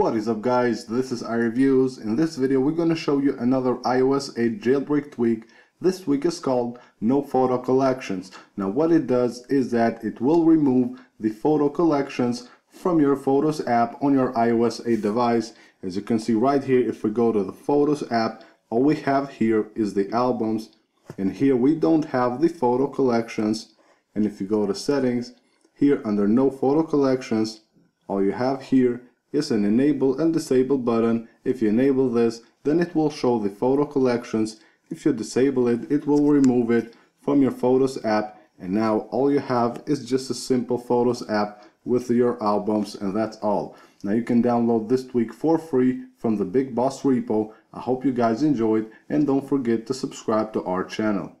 What is up guys, this is iReviews. In this video we're going to show you another iOS 8 jailbreak tweak. This tweak is called No Photo Collections. Now what it does is that it will remove the photo collections from your Photos app on your iOS 8 device. As you can see right here, if we go to the Photos app, all we have here is the albums and here we don't have the photo collections and if you go to settings, here under no photo collections, all you have here is an enable and disable button. If you enable this, then it will show the photo collections. If you disable it, it will remove it from your Photos app. And now all you have is just a simple Photos app with your albums and that's all. Now you can download this tweak for free from the Big Boss repo. I hope you guys enjoyed and don't forget to subscribe to our channel.